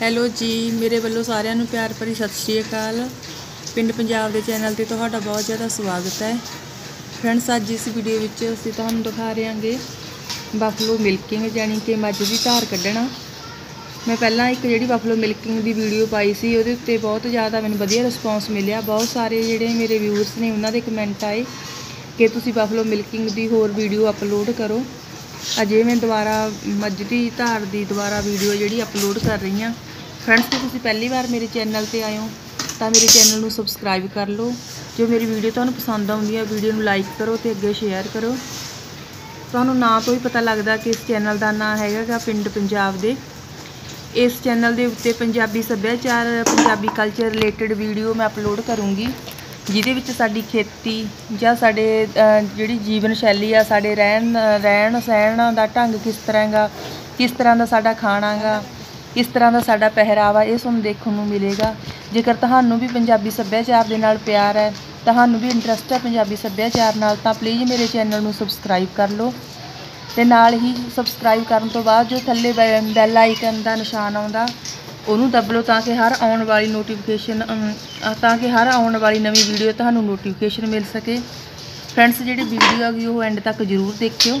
Hello ਜੀ, ਮੇਰੇ ਵੱਲੋਂ ਸਾਰਿਆਂ ਨੂੰ ਪਿਆਰ ਭਰੀ ਸਤਿ ਸ਼੍ਰੀ ਅਕਾਲ। ਪਿੰਡ ਪੰਜਾਬ ਦੇ ਚੈਨਲ ਤੇ ਤੁਹਾਡਾ ਬਹੁਤ ਜ਼ਿਆਦਾ ਸਵਾਗਤ ਹੈ। ਫਰੈਂਡਸ, ਅੱਜ ਇਸ ਵੀਡੀਓ ਵਿੱਚ ਅਸੀਂ ਤੁਹਾਨੂੰ ਦਿਖਾ ਰਹੇ ਹਾਂਗੇ ਬਫਲੋ ਮਿਲਕਿੰਗ, ਯਾਨੀ ਕਿ ਮੱਝ ਦੀ ਧਾਰ ਕੱਢਣਾ। ਮੈਂ ਪਹਿਲਾਂ ਇੱਕ ਜਿਹੜੀ ਬਫਲੋ ਮਿਲਕਿੰਗ ਦੀ ਵੀਡੀਓ ਪਾਈ ਸੀ, ਉਹਦੇ ਉੱਤੇ ਬਹੁਤ ਜ਼ਿਆਦਾ ਮੈਨੂੰ ਵਧੀਆ ਰਿਸਪੌਂਸ ਮਿਲਿਆ। ਬਹੁਤ ਸਾਰੇ ਜਿਹੜੇ ਮੇਰੇ ਵਿਊਅਰਸ ਨੇ, ਉਹਨਾਂ ਦੇ ਕਮੈਂਟ ਆਏ ਕਿ ਤੁਸੀਂ ਬਫਲੋ ਮਿਲਕਿੰਗ ਦੀ ਹੋਰ ਵੀਡੀਓ ਅਪਲੋਡ ਕਰੋ। ਅਜੇ ਮੈਂ ਦੁਬਾਰਾ ਮੱਝ ਦੀ ਧਾਰ ਦੀ ਦੁਬਾਰਾ ਵੀਡੀਓ ਜਿਹੜੀ ਅਪਲੋਡ ਕਰ ਰਹੀ ਹਾਂ। ਫਰੈਂਡਸ ਜੇ ਤੁਸੀਂ ਪਹਿਲੀ ਵਾਰ ਮੇਰੇ ਚੈਨਲ ਤੇ ਆਏ ਹੋ, ਤਾਂ ਮੇਰੇ ਚੈਨਲ ਨੂੰ ਸਬਸਕ੍ਰਾਈਬ ਕਰ ਲਓ। ਜੋ ਮੇਰੀ ਵੀਡੀਓ ਤੁਹਾਨੂੰ ਪਸੰਦ ਆਉਂਦੀ ਹੈ ਵੀਡੀਓ ਨੂੰ ਲਾਈਕ ਕਰੋ ਤੇ ਅੱਗੇ ਸ਼ੇਅਰ ਕਰੋ। ਤੁਹਾਨੂੰ ਨਾਂ ਤੋਂ ਹੀ ਪਤਾ ਲੱਗਦਾ ਕਿ ਇਸ ਚੈਨਲ ਦਾ ਨਾਂ ਹੈਗਾ ਪਿੰਡ ਪੰਜਾਬ ਦੇ। ਇਸ ਚੈਨਲ ਦੇ ਉੱਤੇ ਪੰਜਾਬੀ ਸੱਭਿਆਚਾਰ, ਪੰਜਾਬੀ ਕਲਚਰ ਰਿਲੇਟਡ ਵੀਡੀਓ ਮੈਂ ਅਪਲੋਡ ਕਰੂੰਗੀ, ਜਿਹਦੇ ਵਿੱਚ ਸਾਡੀ ਖੇਤੀ ਜਾਂ ਸਾਡੇ ਜਿਹੜੀ ਜੀਵਨ ਸ਼ੈਲੀ ਆ, ਸਾਡੇ ਰਹਿਣ ਰਹਿਣ ਸਹਿਣ ਦਾ ਢੰਗ ਕਿਸ ਤਰ੍ਹਾਂ ਗਾ ਕਿਸ ਤਰ੍ਹਾਂ ਦਾ ਸਾਡਾ ਖਾਣਾ ਗਾ ਕਿਸ ਤਰ੍ਹਾਂ ਦਾ ਸਾਡਾ ਪਹਿਰਾਵਾ ਇਹ ਤੁਹਾਨੂੰ ਦੇਖਣ ਨੂੰ ਮਿਲੇਗਾ। ਜੇਕਰ ਤੁਹਾਨੂੰ ਵੀ ਪੰਜਾਬੀ ਸੱਭਿਆਚਾਰ ਦੇ ਨਾਲ ਪਿਆਰ ਹੈ, ਤੁਹਾਨੂੰ ਵੀ ਇੰਟਰਸਟ ਹੈ ਪੰਜਾਬੀ ਸੱਭਿਆਚਾਰ ਨਾਲ, ਤਾਂ ਪਲੀਜ਼ ਮੇਰੇ ਚੈਨਲ ਨੂੰ ਸਬਸਕ੍ਰਾਈਬ ਕਰ ਲਓ। ਤੇ ਨਾਲ ਹੀ ਸਬਸਕ੍ਰਾਈਬ ਕਰਨ ਤੋਂ ਬਾਅਦ ਜੋ ਥੱਲੇ ਬੈਲ ਆਈਕਨ ਦਾ ਨਿਸ਼ਾਨ ਆਉਂਦਾ, ਉਹਨੂੰ ਦਬ ਲਓ ਤਾਂ ਕਿ ਹਰ ਆਉਣ ਵਾਲੀ ਨੋਟੀਫਿਕੇਸ਼ਨ ਤਾਂ ਕਿ ਹਰ ਆਉਣ ਵਾਲੀ ਨਵੀਂ ਵੀਡੀਓ ਤੁਹਾਨੂੰ ਨੋਟੀਫਿਕੇਸ਼ਨ ਮਿਲ ਸਕੇ। ਫਰੈਂਡਸ ਜਿਹੜੀ ਵੀਡੀਓ ਹੈਗੀ, ਉਹ ਐਂਡ ਤੱਕ ਜ਼ਰੂਰ ਦੇਖਿਓ।